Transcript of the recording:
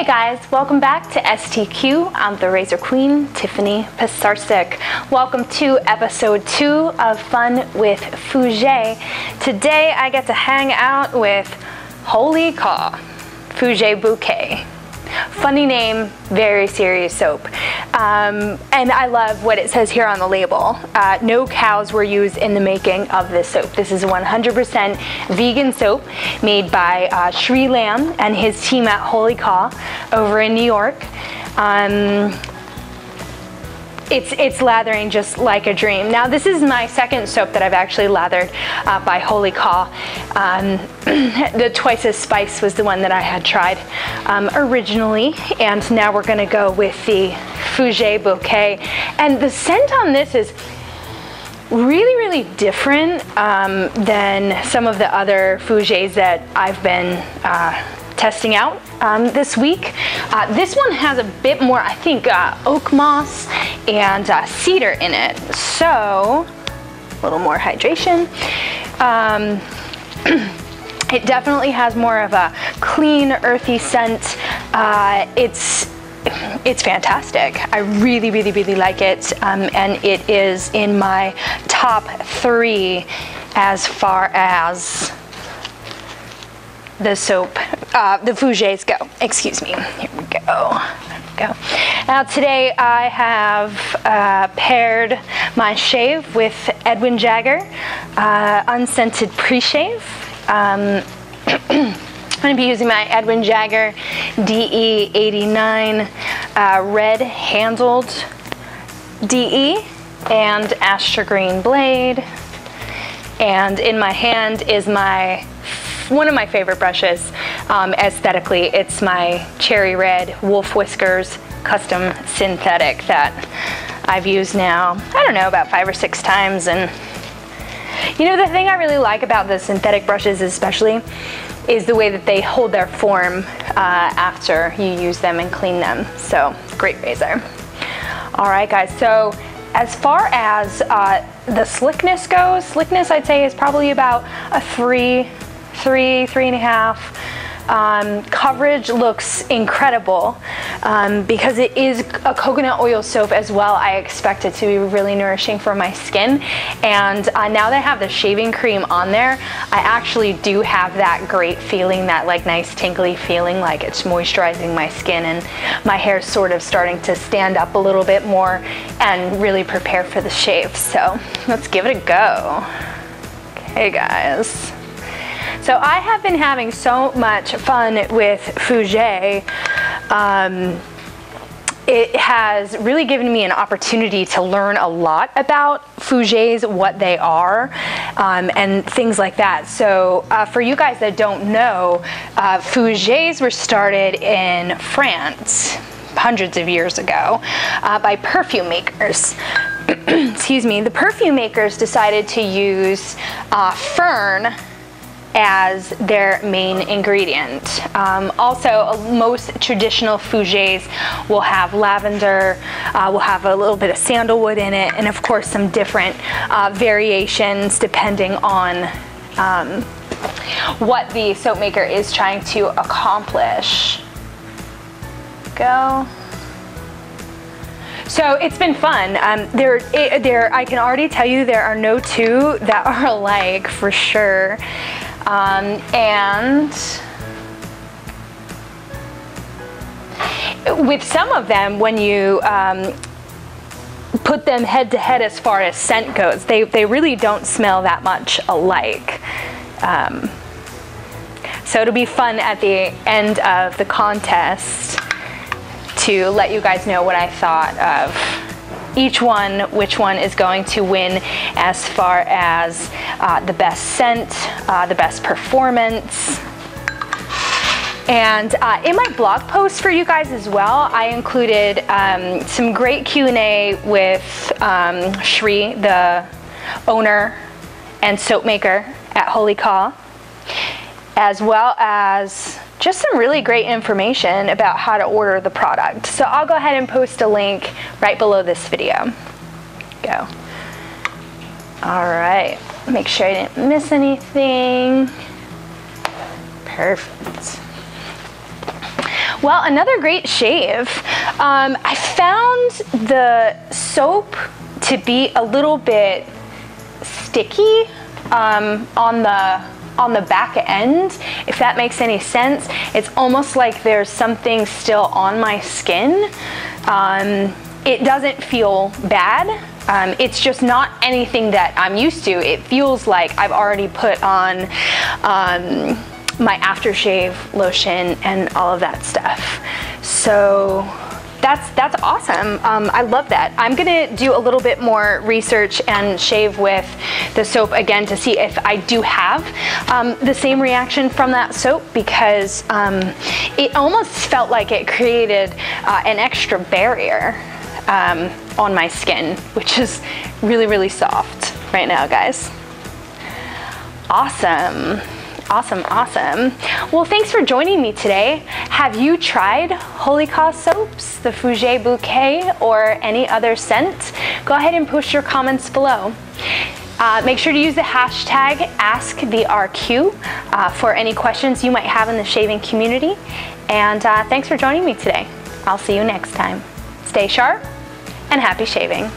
Hey guys, welcome back to STQ. I'm the Razor Queen, Tiffany Pisarcik. Welcome to episode two of Fun with Fougere. Today I get to hang out with WhollyKaw, Fougere Bouquet. Funny name, very serious soap. Um, and I love what it says here on the label. Uh, no cows were used in the making of this soap. This is 100% vegan soap made by uh, Sri Lam and his team at WhollyKaw over in New York. Um, it's, it's lathering just like a dream. Now this is my second soap that I've actually lathered uh, by WhollyKaw. Um, the Twice as Spice was the one that I had tried um, originally and now we're gonna go with the Fougere Bouquet. And the scent on this is really, really different um, than some of the other Fougeres that I've been uh, testing out um, this week. Uh, this one has a bit more, I think, uh, oak moss and uh, cedar in it. So, a little more hydration. Um, it definitely has more of a clean, earthy scent. Uh, it's it's fantastic. I really, really, really like it. Um, and it is in my top three as far as the soap, uh, the Fougeres go. Excuse me. Here we go. go. Now today I have uh, paired my shave with Edwin Jagger uh, unscented pre-shave. Um, I'm going to be using my Edwin Jagger DE89 uh, red handled DE and Astra Green blade. And in my hand is my one of my favorite brushes um, aesthetically. It's my cherry red Wolf Whiskers custom synthetic that I've used now, I don't know, about five or six times. And you know, the thing I really like about the synthetic brushes especially is the way that they hold their form uh, after you use them and clean them. So great razor. All right guys, so as far as uh, the slickness goes, slickness I'd say is probably about a three, three, three and a half. Um, coverage looks incredible um, because it is a coconut oil soap as well. I expect it to be really nourishing for my skin. And uh, now that I have the shaving cream on there, I actually do have that great feeling, that like nice tingly feeling like it's moisturizing my skin and my hair's sort of starting to stand up a little bit more and really prepare for the shave. So let's give it a go. Okay guys. So I have been having so much fun with Fougere. Um, it has really given me an opportunity to learn a lot about Fougeres, what they are, um, and things like that. So uh, for you guys that don't know, uh, Fougeres were started in France hundreds of years ago uh, by perfume makers. Excuse me, the perfume makers decided to use uh, fern as their main ingredient. Um, also, most traditional Fougeres will have lavender, uh, will have a little bit of sandalwood in it, and of course some different uh, variations depending on um, what the soap maker is trying to accomplish. Go. So it's been fun. Um, there, it, there, I can already tell you there are no two that are alike for sure. Um, and with some of them, when you um, put them head to head as far as scent goes, they, they really don't smell that much alike. Um, so it'll be fun at the end of the contest to let you guys know what I thought of each one, which one is going to win as far as uh, the best scent, uh, the best performance. And uh, in my blog post for you guys as well, I included um, some great Q&A with um, Shri, the owner and soap maker at WhollyKaw, as well as just some really great information about how to order the product. So I'll go ahead and post a link right below this video. Go. All right, make sure I didn't miss anything. Perfect. Well, another great shave. Um, I found the soap to be a little bit sticky um, on the on the back end, if that makes any sense. It's almost like there's something still on my skin. Um, it doesn't feel bad. Um, it's just not anything that I'm used to. It feels like I've already put on um, my aftershave lotion and all of that stuff. So that's that's awesome. Um, I love that. I'm gonna do a little bit more research and shave with the soap again to see if I do have um, the same reaction from that soap because um, it almost felt like it created uh, an extra barrier um, on my skin, which is really, really soft right now, guys. Awesome. Awesome, awesome. Well, thanks for joining me today. Have you tried WhollyKaw's soaps, the Fougere Bouquet, or any other scent? Go ahead and post your comments below. Uh, make sure to use the hashtag AskTheRQ uh, for any questions you might have in the shaving community. And uh, thanks for joining me today. I'll see you next time. Stay sharp and happy shaving.